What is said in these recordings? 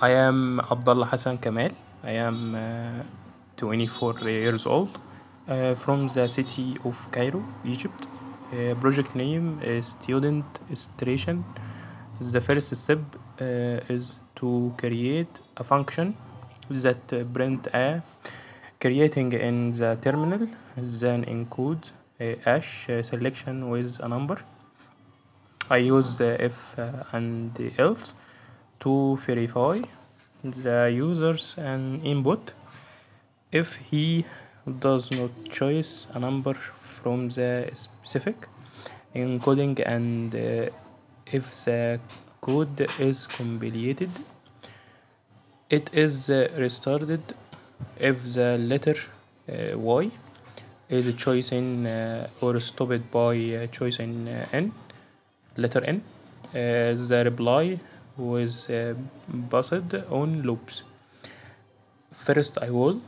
I am Abdullah Hassan Kamal. I am uh, 24 years old uh, from the city of Cairo, Egypt. Uh, project name is Student Illustration. The first step uh, is to create a function that uh, print a creating in the terminal, then encode a hash uh, selection with a number. I use uh, if uh, and else to verify the user's an input. If he does not choose a number from the specific encoding and uh, if the code is completed it is uh, restarted. If the letter uh, y is chosen uh, or stopped by uh, choosing n letter n uh, the reply was uh, based on loops. First i will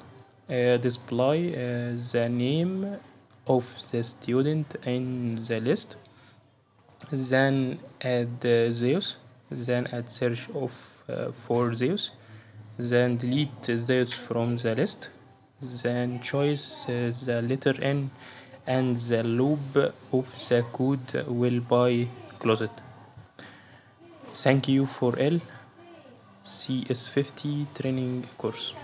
uh, display the name of the student in the list then add Zeus then add search of for Zeus then delete Zeus from the list then choose the letter n and the loop of the code will be closed thank you for L. CS50 training course